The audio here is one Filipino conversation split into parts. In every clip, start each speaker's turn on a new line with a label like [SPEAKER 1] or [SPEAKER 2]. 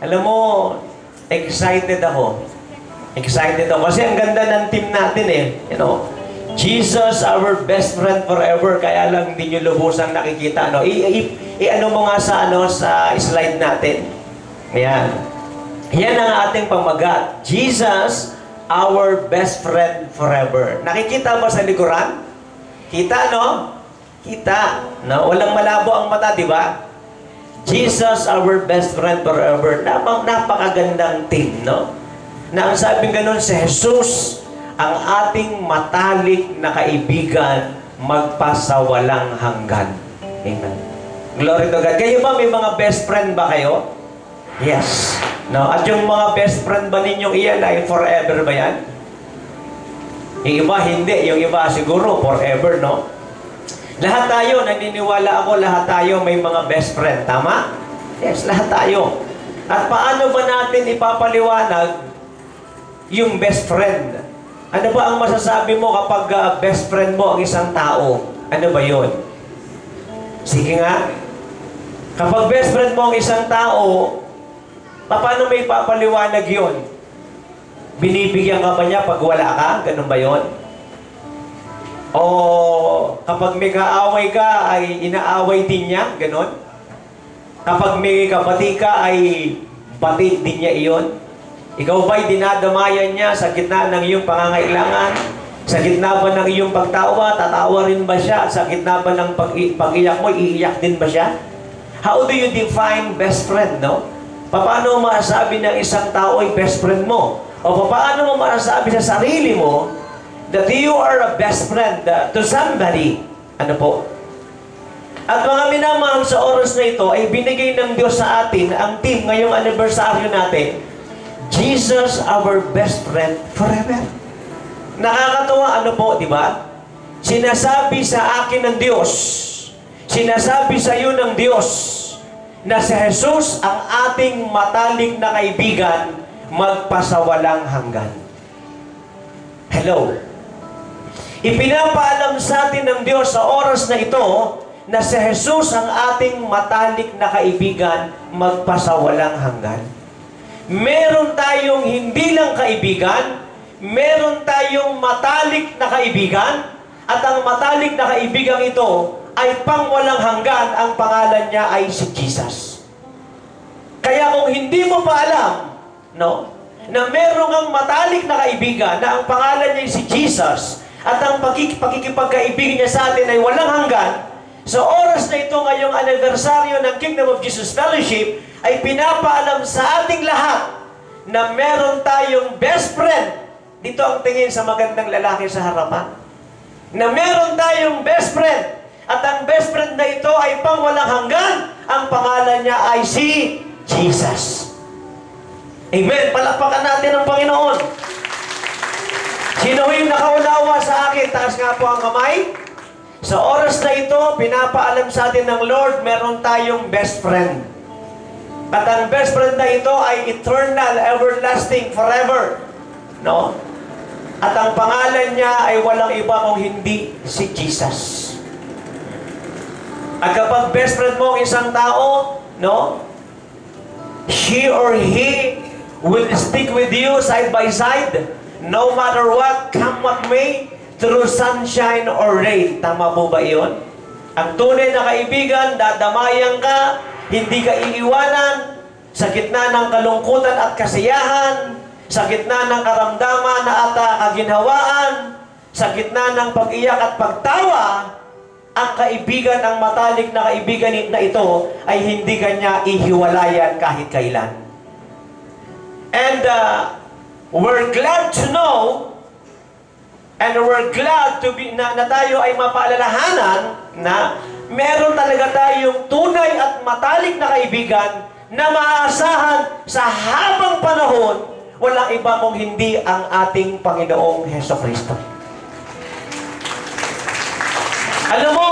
[SPEAKER 1] Alam mo, excited ako. Excited ako. Kasi ang ganda ng team natin eh. You know, Jesus, our best friend forever. Kaya lang hindi nyo lubusang nakikita. Ano? I, i, i- ano mo nga sa, ano, sa slide natin. Ayan. Yan ang ating pamagat. Jesus, our best friend forever. Nakikita mo sa likuran? Kita, no? Kita. No? Walang malabo ang mata, di ba? Jesus, our best friend forever. Napang, napakagandang team, no? Na ang sabing ganun, si Jesus, ang ating matalik na kaibigan, magpasawalang hanggan. Amen. Glory to God. Kayo ba, may mga best friend ba kayo? Yes. No? At yung mga best friend ba ninyong iyan ay forever ba yan? Yung iba, hindi. Yung iba, siguro, forever, no? Lahat tayo, naniniwala ako, lahat tayo may mga best friend. Tama? Yes, lahat tayo. At paano ba natin ipapaliwanag yung best friend? Ano ba ang masasabi mo kapag ah, best friend mo ang isang tao? Ano ba yon? Sige nga. Kapag best friend mo ang isang tao, paano may ipapaliwanag yon? Binibigyan ka ba niya pag wala ka? Ganun ba yon? O kapag may kaaway ka, ay inaaway din niya? Ganon? Kapag may kabati ka, ay batid din niya iyon? Ikaw ba'y dinadamayan niya sa gitna ng iyong pangangailangan? Sa gitna ba ng iyong pagtawa, tatawa rin ba siya? Sa gitna ba ng pag pag-iyak mo, iiyak din ba siya? How do you define best friend, no? Paano mo masasabi ng isang tao ay best friend mo? O paano mo masasabi sa sarili mo that you are a best friend uh, to somebody? Ano po? At mga minamahal sa oras na ito ay binigay ng Diyos sa atin ang team ngayong anibersaryo natin. Jesus, our best friend forever. Nakakatuwa ano po, di ba? Sinasabi sa akin ng Diyos, sinasabi sa iyo ng Diyos, na si Jesus ang ating matalik na kaibigan magpasawalang hanggan. Hello? Ipinapaalam sa atin ng Diyos sa oras na ito na si Jesus ang ating matalik na kaibigan magpasawalang hanggan. Meron tayong hindi lang kaibigan, meron tayong matalik na kaibigan, at ang matalik na kaibigan ito ay pangwalang hanggan, ang pangalan niya ay si Jesus. Kaya kung hindi mo pa alam, no, na meron ang matalik na kaibigan na ang pangalan niya ay si Jesus at ang pakik pakikipagkaibigan niya sa atin ay walang hanggan, sa oras na ito ngayong anibersaryo ng Kingdom of Jesus Fellowship ay pinapaalam sa ating lahat na meron tayong best friend. Dito ang tingin sa magandang lalaki sa harapan. Na meron tayong best friend. At ang best friend na ito ay pang walang hanggan. Ang pangalan niya ay si Jesus. Amen. Palakpakan natin ang Panginoon. Sino yung nakaunawa sa akin? Taas nga po ang kamay. Sa oras na ito, pinapaalam sa atin ng Lord, meron tayong best friend. At ang best friend na ito ay eternal, everlasting, forever. No? At ang pangalan niya ay walang iba kung hindi si Jesus. At kapag best friend mo ang isang tao, no? She or he will stick with you side by side, no matter what, come what may, through sunshine or rain. Tama po ba iyon? Ang tunay na kaibigan, dadamayan ka, hindi ka iiwanan, sa gitna ng kalungkutan at kasiyahan, sa gitna ng karamdaman na at uh, kaginhawaan, sa gitna ng pag-iyak at pagtawa, ang kaibigan, ang matalik na kaibigan na ito ay hindi kanya ihiwalayan kahit kailan. And uh, we're glad to know and we're glad to be, na, na tayo ay mapaalalahanan na meron talaga tayong tunay at matalik na kaibigan na maaasahan sa habang panahon walang iba kung hindi ang ating Panginoong Heso Kristo. Alam mo,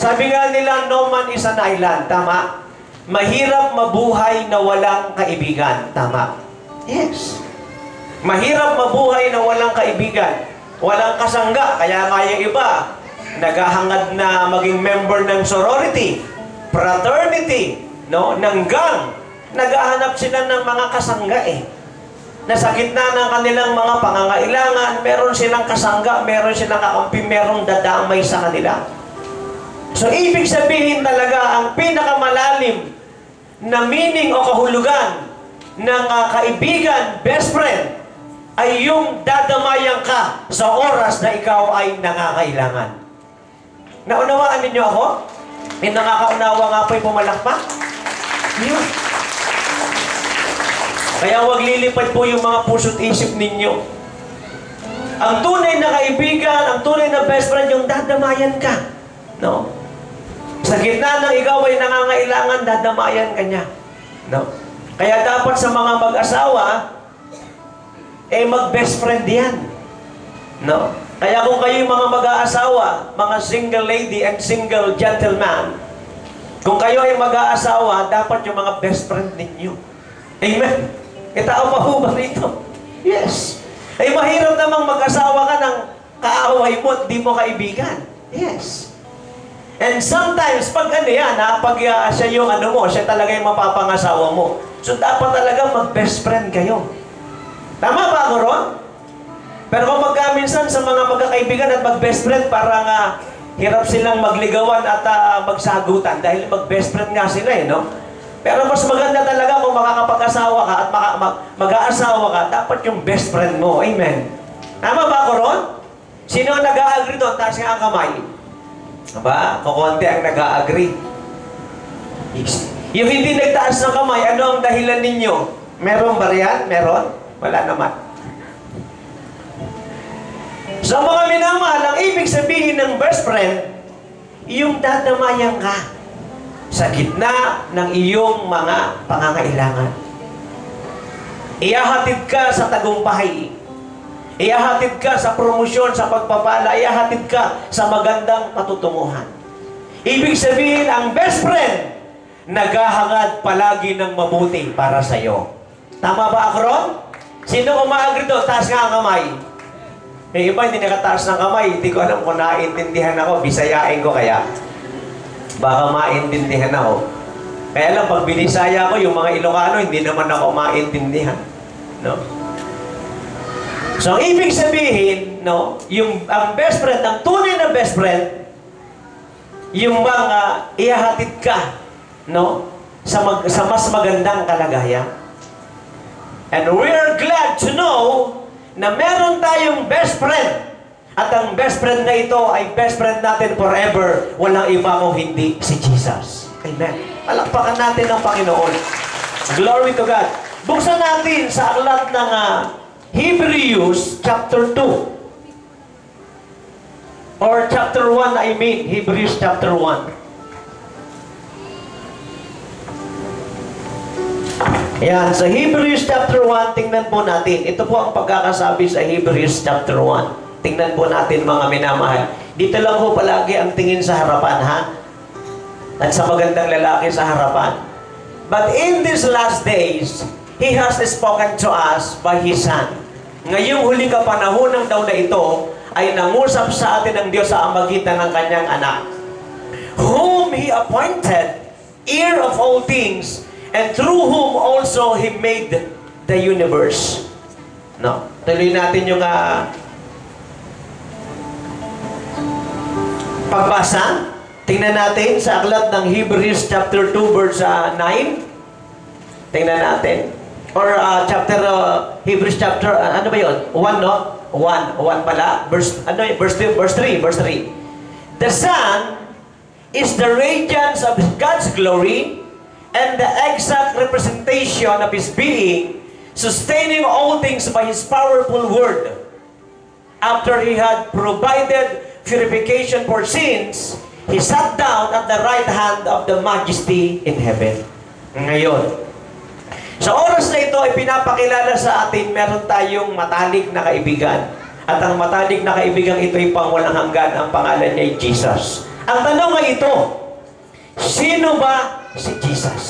[SPEAKER 1] sabi nga nila, no man is an island. Tama? Mahirap mabuhay na walang kaibigan. Tama? Yes. Mahirap mabuhay na walang kaibigan. Walang kasangga. Kaya nga yung iba, naghahangad na maging member ng sorority, fraternity, no, ng gang. naghahanap sila ng mga kasangga eh. Na ng kanilang mga pangangailangan, meron silang kasangga, meron silang kakampi, merong dadamay sa kanila. So, ibig sabihin talaga, ang pinakamalalim na meaning o kahulugan ng ah, kaibigan, best friend, ay yung dadamayan ka sa oras na ikaw ay nangangailangan. Naunawaan ninyo ako? May nakakaunawa nga po yung pumalakpak? Yun. Kaya huwag lilipad po yung mga puso't isip ninyo. Ang tunay na kaibigan, ang tunay na best friend, yung dadamayan ka. No? Sa gitna ng ikaw ay nangangailangan, dadamayan ka niya. No? Kaya dapat sa mga mag-asawa, eh mag-best friend yan. No? Kaya kung kayo mga mag-aasawa, mga single lady and single gentleman, kung kayo ay mag-aasawa, dapat yung mga best friend ninyo. Amen? Kitao pa ho ba rito? Yes. Ay mahirap namang mag-asawa ka ng kaaway mo at di mo kaibigan. Yes. And sometimes, pag ano yan, ha, pag uh, siya yung ano mo, siya talaga yung mapapangasawa mo. So, dapat talaga mag-best friend kayo. Tama ba ako ron? Pero kung magka minsan sa mga magkakaibigan at mag-best friend, parang uh, hirap silang magligawan at uh, magsagutan dahil mag-best friend nga sila eh, no? Pero mas maganda talaga kung makakapag-asawa ka at mag, mag-aasawa ka, dapat yung best friend mo. Amen. Tama ba ako ron? Sino ang nag-a-agree doon? Taas nga ang kamay. Aba, kukunti ang nag-a-agree. Yung hindi nagtaas ng kamay, ano ang dahilan ninyo? Meron ba riyan? Meron? Wala naman. Sa mga minamahal, ang ibig sabihin ng best friend, yung dadamayan ka sa gitna ng iyong mga pangangailangan. Iyahatid ka sa tagumpay. Iyahatid ka sa promosyon, sa pagpapala. Iyahatid ka sa magandang patutunguhan. Ibig sabihin, ang best friend, naghahangad palagi ng mabuti para sa iyo. Tama ba ako ron? Sino umaagri doon? Taas nga ang kamay. May iba hindi nakataas ng kamay. Hindi ko alam kung naiintindihan ako. Bisayain ko kaya. Baka maintindihan ako. Kaya lang, pag binisaya ko, yung mga Ilocano, hindi naman ako maintindihan. No? So, ang ibig sabihin, no, yung ang best friend, ang tunay na best friend, yung mga ihahatid ka, no, sa, mag, sa mas magandang kalagayan. And we are glad to know na meron tayong best friend. At ang best friend na ito ay best friend natin forever. Walang iba kung hindi si Jesus. Amen. Palakpakan natin ang Panginoon. Glory to God. Buksan natin sa aklat ng uh, Hebrews chapter 2. Or chapter 1, I mean. Hebrews chapter 1. Ayan, sa Hebrews chapter 1, tingnan po natin. Ito po ang pagkakasabi sa Hebrews chapter 1. Tingnan po natin mga minamahal. Dito lang po palagi ang tingin sa harapan, ha? At sa magandang lalaki sa harapan. But in these last days, He has spoken to us by His Son. Ngayong huli kapanahon daw na ito, ay nangusap sa atin ng Diyos sa amagitan ng kanyang anak. Whom He appointed, heir of all things, and through whom also He made the universe. No. Tuloy natin yung uh, pagbasa. Tingnan natin sa aklat ng Hebrews chapter 2 verse uh, 9. Tingnan natin. Or uh, chapter, uh, Hebrews chapter, uh, ano ba yun? 1, no? 1. 1 pala. Verse, ano yun? Verse 2, verse 3. Verse 3. The Son is the radiance of God's glory and the exact representation of His being, sustaining all things by His powerful word. After He had provided purification for sins, He sat down at the right hand of the majesty in heaven. Ngayon, sa oras na ito ay pinapakilala sa atin, meron tayong matalik na kaibigan. At ang matalik na kaibigan ito ay pangwalang hanggan. Ang pangalan niya ay Jesus. Ang tanong ay ito, sino ba si Jesus?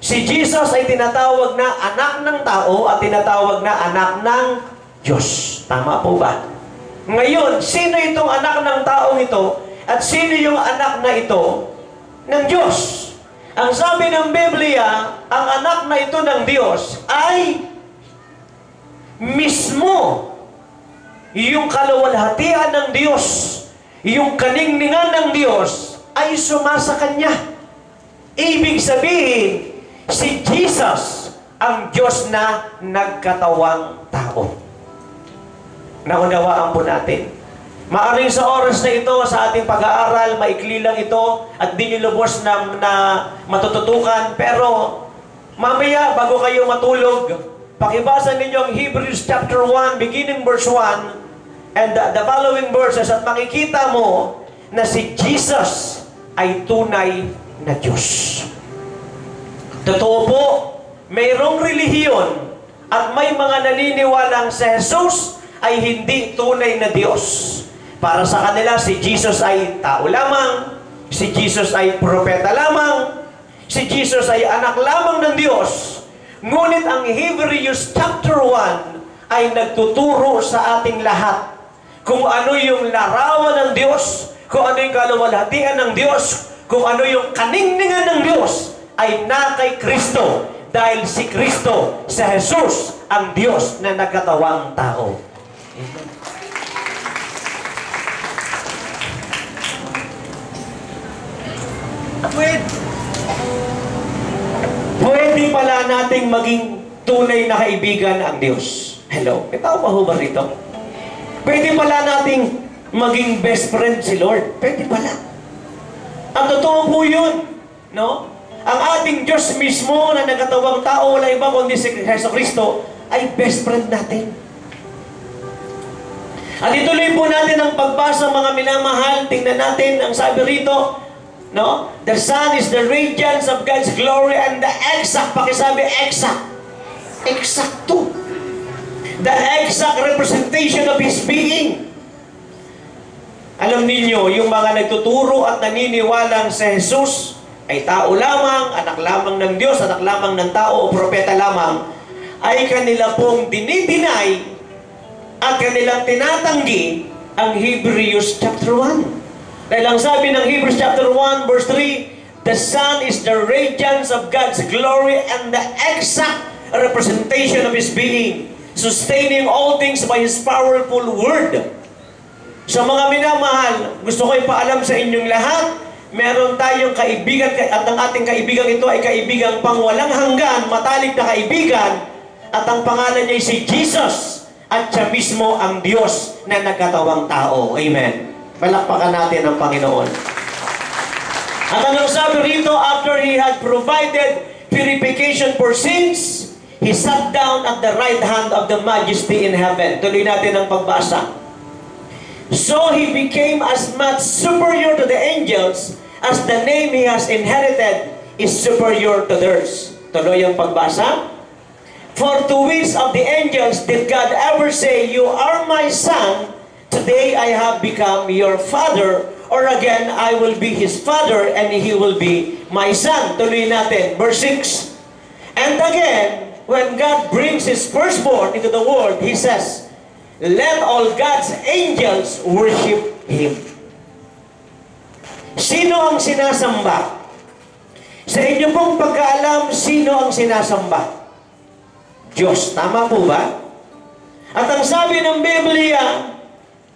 [SPEAKER 1] Si Jesus ay tinatawag na anak ng tao at tinatawag na anak ng Diyos. Tama po ba? Ngayon, sino itong anak ng taong ito at sino yung anak na ito ng Diyos? Ang sabi ng Biblia, ang anak na ito ng Diyos ay mismo yung kaluwalhatian ng Diyos, yung kaningningan ng Diyos ay sumasa Kanya. Ibig sabihin, si Jesus ang Diyos na nagkatawang tao. Naunawaan po natin. Maaring sa oras na ito, sa ating pag-aaral, maikli lang ito at di nyo lubos na, na matututukan. Pero mamaya, bago kayo matulog, pakibasa ninyo ang Hebrews chapter 1, beginning verse 1, and the, the following verses, at makikita mo na si Jesus ay tunay na Diyos. Totoo po, mayroong relihiyon at may mga naniniwalang si Jesus ay hindi tunay na Diyos. Para sa kanila, si Jesus ay tao lamang, si Jesus ay propeta lamang, si Jesus ay anak lamang ng Diyos. Ngunit ang Hebrews chapter 1 ay nagtuturo sa ating lahat kung ano yung larawan ng Diyos, kung ano yung kaluwalhatian ng Diyos, kung ano yung kaningningan ng Diyos ay na kay Kristo dahil si Kristo, si Jesus, ang Diyos na nagkatawang tao. Amen. Pwede, pala nating maging tunay na kaibigan ang Diyos. Hello? May tao ba ho ba rito? Pwede pala nating maging best friend si Lord. Pwede pala. Ang totoo po yun. No? Ang ating Diyos mismo na nagkatawang tao, wala iba kundi si Jesu Kristo, ay best friend natin. At ituloy po natin ang pagbasa mga minamahal. Tingnan natin ang sabi rito, no? The sun is the radiance of God's glory and the exact, pakisabi exact. Eksakto. The exact representation of His being. Alam ninyo, yung mga nagtuturo at naniniwalang si Jesus ay tao lamang, anak lamang ng Diyos, anak lamang ng tao o propeta lamang, ay kanila pong dinidinay at kanilang tinatanggi ang Hebrews chapter 1. Dahil ang sabi ng Hebrews chapter 1 verse 3, The Son is the radiance of God's glory and the exact representation of His being, sustaining all things by His powerful word. Sa mga minamahal, gusto ko ipaalam sa inyong lahat, meron tayong kaibigan at ang ating kaibigan ito ay kaibigang pangwalang hanggan, matalik na kaibigan at ang pangalan niya ay si Jesus at siya mismo ang Diyos na nagkatawang tao. Amen. Palakpakan natin ang Panginoon. At anong sabi rito, after He had provided purification for sins, He sat down at the right hand of the majesty in heaven. Tuloy natin ang pagbasa. So He became as much superior to the angels as the name He has inherited is superior to theirs. Tuloy ang pagbasa. For to which of the angels did God ever say, You are my son, today I have become your father, or again, I will be his father, and he will be my son. Tuloy natin, verse 6. And again, when God brings his firstborn into the world, he says, Let all God's angels worship Him. Sino ang sinasamba? Sa inyo pong pagkaalam, sino ang sinasamba? Diyos. Tama po ba? At ang sabi ng Biblia,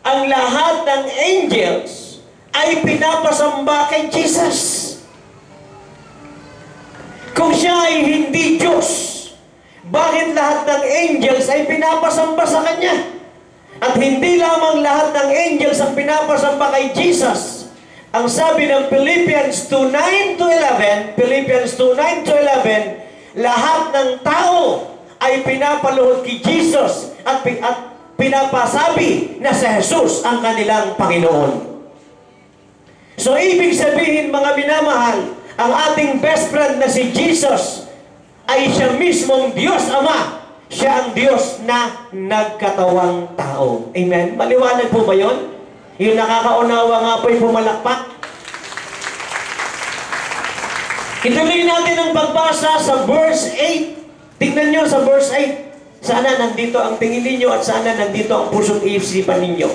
[SPEAKER 1] ang lahat ng angels ay pinapasamba kay Jesus. Kung siya ay hindi Diyos, bakit lahat ng angels ay pinapasamba sa Kanya? At hindi lamang lahat ng angels ang pinapasamba kay Jesus. Ang sabi ng Philippians 2:9 to 11, Philippians 2:9 to 11, lahat ng tao ay pinapaluhod kay Jesus at, at pinapasabi na si Jesus ang kanilang Panginoon. So ibig sabihin mga minamahal, ang ating best friend na si Jesus ay siya mismong Diyos Ama siya ang Diyos na nagkatawang tao. Amen? Maliwanag po ba yun? Yung nakakaunawa nga po yung pumalakpak. Ituloy natin ang pagbasa sa verse 8. Tingnan nyo sa verse 8. Sana nandito ang tingin ninyo at sana nandito ang puso't iisipan ninyo.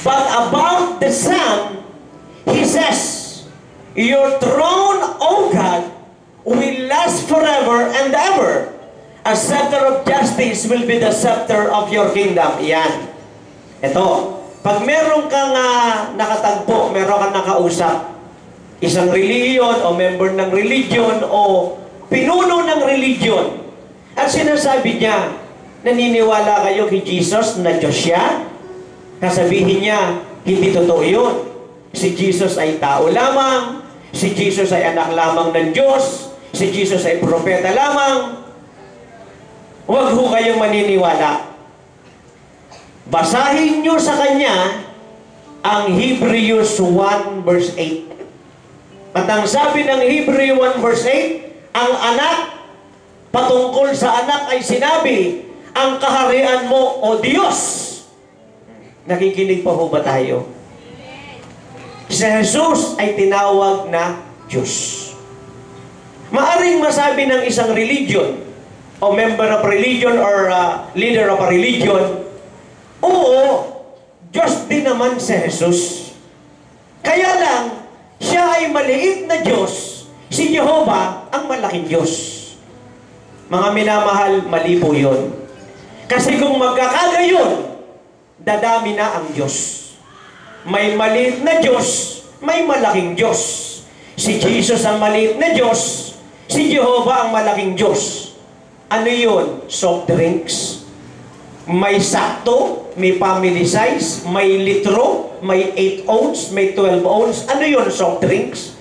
[SPEAKER 1] But about the Son, He says, Your throne, O God, will last forever and ever. A scepter of justice will be the scepter of your kingdom. Yan. Ito, pag meron kang uh, nakatagpo, meron kang nakausap, isang religion o member ng religion o pinuno ng religion, at sinasabi niya, naniniwala kayo kay Jesus na Diyos siya? Kasabihin niya, hindi totoo yun. Si Jesus ay tao lamang, si Jesus ay anak lamang ng Diyos, si Jesus ay propeta lamang, Huwag ho kayong maniniwala. Basahin nyo sa kanya ang Hebrews 1 verse 8. At ang sabi ng Hebrews 1 verse 8, ang anak, patungkol sa anak ay sinabi, ang kaharian mo, O Diyos. Nakikinig pa ho ba tayo? Si Jesus ay tinawag na Diyos. Maaring masabi ng isang religion, o member of religion or uh, leader of a religion, oo, Diyos din naman si Jesus. Kaya lang, siya ay maliit na Diyos, si Jehovah ang malaking Diyos. Mga minamahal, mali po yun. Kasi kung magkakagayon, dadami na ang Diyos. May maliit na Diyos, may malaking Diyos. Si Jesus ang maliit na Diyos, si Jehovah ang malaking Diyos. Ano yun? Soft drinks? May sakto, may family size, may litro, may 8 ounce, may 12 ounce. Ano yun? Soft drinks?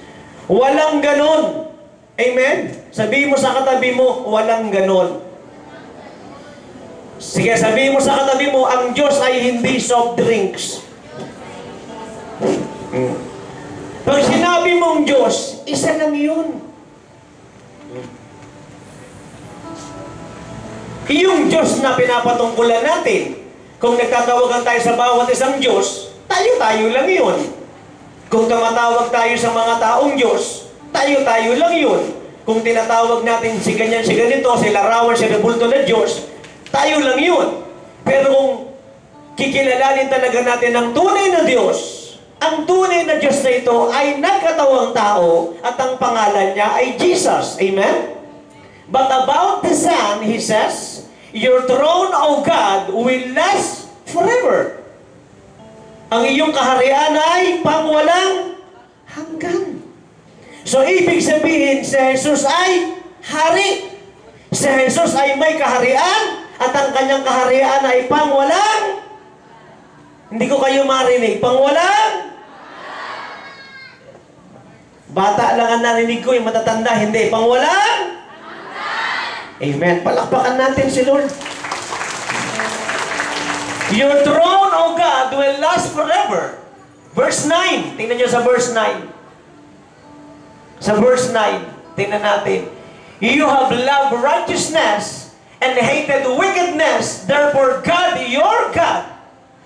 [SPEAKER 1] Walang ganon. Amen? Sabihin mo sa katabi mo, walang ganon. Sige, sabihin mo sa katabi mo, ang Diyos ay hindi soft drinks. Hmm. Pag sinabi mong Diyos, isa lang yun. Yung Diyos na pinapatungkulan natin, kung nagtatawagan tayo sa bawat isang Diyos, tayo-tayo lang yun. Kung tumatawag tayo sa mga taong Diyos, tayo-tayo lang yun. Kung tinatawag natin si ganyan, si ganito, si larawan, si rebulto na Diyos, tayo lang yun. Pero kung kikilalanin talaga natin ang tunay na Diyos, ang tunay na Diyos na ito ay nagkatawang tao at ang pangalan niya ay Jesus. Amen? But about the Son, He says, Your throne, O God, will last forever. Ang iyong kaharian ay pangwalang hanggan. So, ibig sabihin, si Jesus ay hari. Si Jesus ay may kaharian at ang kanyang kaharian ay pangwalang hindi ko kayo marinig. Pangwalang Bata lang ang narinig ko, yung matatanda, hindi. Pangwalang Amen. Palakpakan natin si Lord. Your throne, O God, will last forever. Verse 9. Tingnan niyo sa verse 9. Sa verse 9, tingnan natin. You have loved righteousness and hated wickedness. Therefore, God, your God,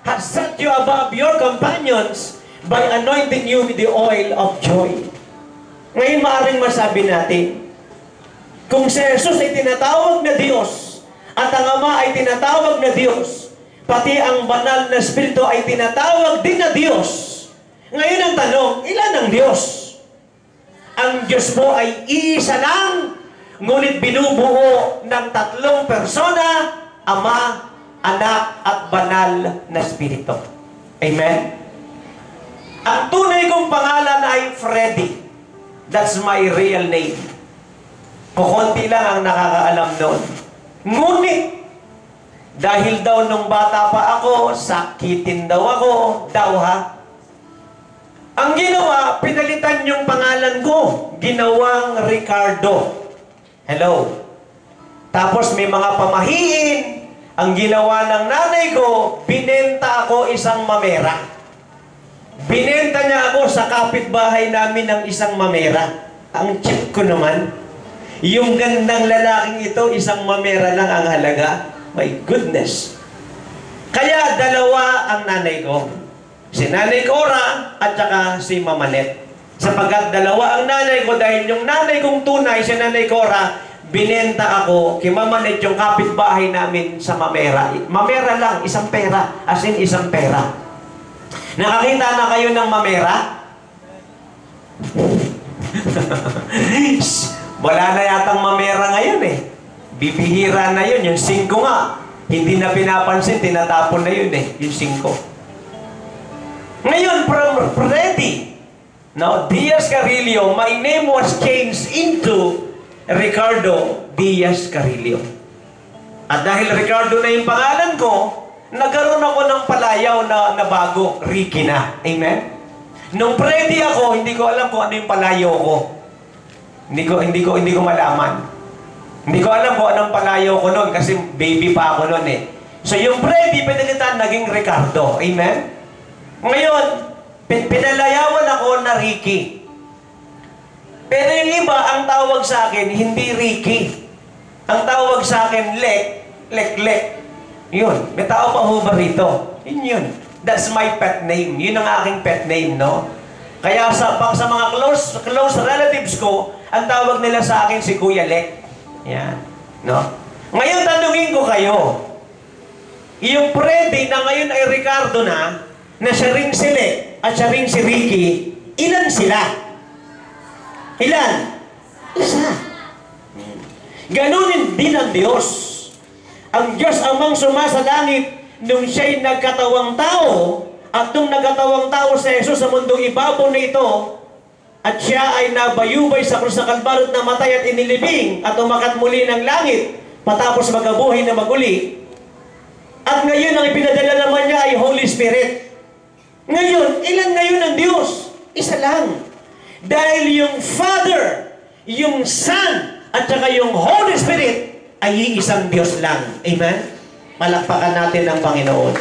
[SPEAKER 1] has set you above your companions by anointing you with the oil of joy. Ngayon, maaaring masabi natin, kung si Jesus ay tinatawag na Diyos, at ang Ama ay tinatawag na Diyos, pati ang banal na Espiritu ay tinatawag din na Diyos. Ngayon ang tanong, ilan ang Diyos? Ang Diyos mo ay iisa lang, ngunit binubuo ng tatlong persona, Ama, Anak, at Banal na Espiritu. Amen? Ang tunay kong pangalan ay Freddy. That's my real name. Kukunti lang ang nakakaalam noon. Ngunit, dahil daw nung bata pa ako, sakitin daw ako, daw ha. Ang ginawa, pinalitan yung pangalan ko. Ginawang Ricardo. Hello. Tapos may mga pamahiin. Ang ginawa ng nanay ko, binenta ako isang mamera. Binenta niya ako sa kapitbahay namin ng isang mamera. Ang cheap ko naman. Yung gandang lalaking ito, isang mamera lang ang halaga. My goodness. Kaya dalawa ang nanay ko. Si Nanay Cora at saka si Mamanet. Sapagkat dalawa ang nanay ko dahil yung nanay kong tunay, si Nanay Cora, binenta ako kay Mamanet yung kapitbahay namin sa Mamera. Mamera lang, isang pera. As in, isang pera. Nakakita na kayo ng Mamera? Wala na yatang mamera ngayon eh. Bibihira na yun. Yung singko nga. Hindi na pinapansin, tinatapon na yun eh. Yung singko. Ngayon, from Freddy, no, Diaz Carillo, my name was changed into Ricardo Diaz Carillo. At dahil Ricardo na yung pangalan ko, nagkaroon ako ng palayaw na, na bago, Ricky na. Amen? Nung Freddy ako, hindi ko alam kung ano yung palayaw ko. Hindi ko, hindi ko, hindi ko malaman. Hindi ko alam kung anong palayaw ko noon kasi baby pa ako noon eh. So yung Freddy, pinalitan naging Ricardo. Amen? Ngayon, pin- pinalayawan ako na Ricky. Pero yung iba, ang tawag sa akin, hindi Ricky. Ang tawag sa akin, Lek, Lek, Lek. Yun. May tao pa ho ba rito? Yun yun. That's my pet name. Yun ang aking pet name, no? Kaya sa, pang sa mga close, close relatives ko, ang tawag nila sa akin si Kuya Lek. Yan. No? Ngayon, tanungin ko kayo. Yung Freddy na ngayon ay Ricardo na, na siya ring si Lek at siya ring si Ricky, ilan sila? Ilan? Isa. Ganunin din ang Diyos. Ang Diyos amang sumasalangit nung siya'y nagkatawang tao at nung nagkatawang tao sa Jesus sa mundong ibabaw na ito at siya ay nabayubay sa krus na kalbarot na matay at inilibing at umakat muli ng langit matapos magabuhay na maguli at ngayon ang ipinadala naman niya ay Holy Spirit. Ngayon, ilan ngayon ang Diyos? Isa lang. Dahil yung Father, yung Son, at saka yung Holy Spirit ay iisang Diyos lang. Amen? Palakpakan natin ang Panginoon.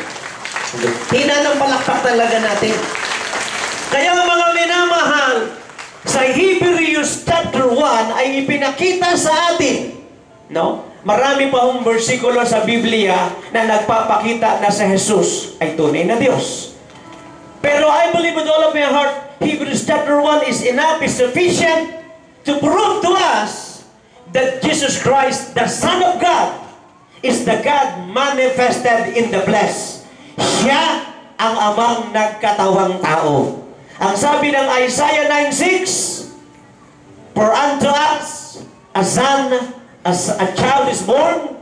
[SPEAKER 1] Hina ng palakpak talaga natin. Kaya mga minamahal, sa Hebrews chapter 1 ay ipinakita sa atin, no? Marami pa hong versikulo sa Biblia na nagpapakita na sa Jesus ay tunay na Diyos. Pero I believe with all of my heart, Hebrews chapter 1 is enough, is sufficient to prove to us that Jesus Christ, the Son of God, is the God manifested in the flesh. Siya ang amang nagkatawang tao. Ang sabi ng Isaiah 9.6, For unto us a son, a child is born,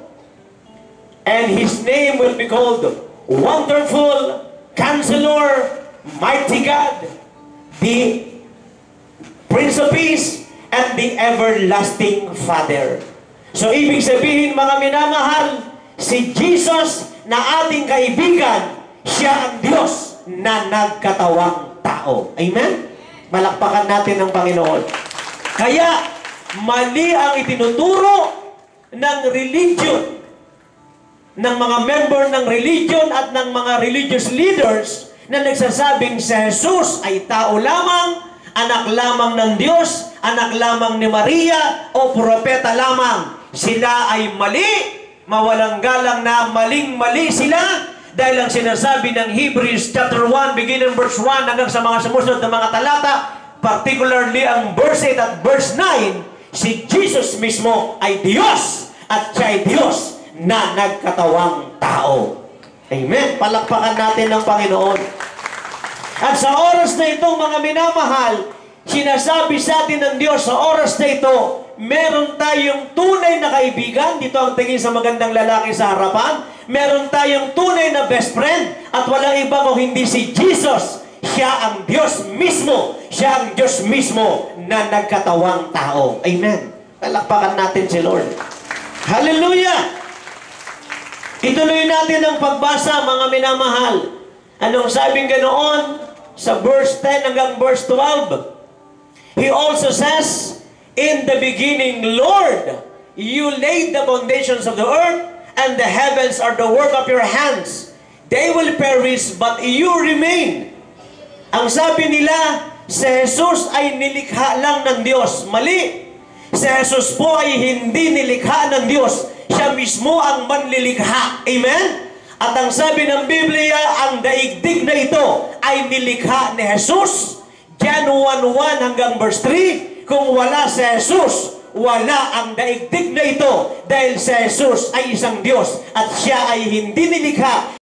[SPEAKER 1] and his name will be called Wonderful, Counselor, Mighty God, the Prince of Peace, and the Everlasting Father. So ibig sabihin mga minamahal, si Jesus na ating kaibigan, siya ang Diyos na nagkatawang tao. Amen? Malakpakan natin ang Panginoon. Kaya, mali ang itinuturo ng religion, ng mga member ng religion at ng mga religious leaders na nagsasabing si Jesus ay tao lamang, anak lamang ng Diyos, anak lamang ni Maria, o propeta lamang. Sila ay mali, mawalang galang na maling-mali sila, dahil ang sinasabi ng Hebrews chapter 1, beginning verse 1 hanggang sa mga sumusunod na mga talata, particularly ang verse 8 at verse 9, si Jesus mismo ay Diyos at siya ay Diyos na nagkatawang tao. Amen. Palakpakan natin ng Panginoon. At sa oras na itong mga minamahal, sinasabi sa atin ng Diyos sa oras na ito, meron tayong tunay na kaibigan. Dito ang tingin sa magandang lalaki sa harapan. Meron tayong tunay na best friend. At walang iba kung hindi si Jesus. Siya ang Diyos mismo. Siya ang Diyos mismo na nagkatawang tao. Amen. Palakpakan natin si Lord. Hallelujah! Ituloy natin ang pagbasa, mga minamahal. Anong sabing ganoon? Sa verse 10 hanggang verse 12. He also says, In the beginning, Lord, you laid the foundations of the earth, and the heavens are the work of your hands. They will perish, but you remain. Ang sabi nila, si Jesus ay nilikha lang ng Diyos. Mali. Si Jesus po ay hindi nilikha ng Diyos. Siya mismo ang manlilikha. Amen? At ang sabi ng Biblia, ang daigdig na ito ay nilikha ni Jesus. John 1.1 hanggang verse 3, kung wala si Jesus, wala ang daigdig na ito dahil si Jesus ay isang Diyos at siya ay hindi nilikha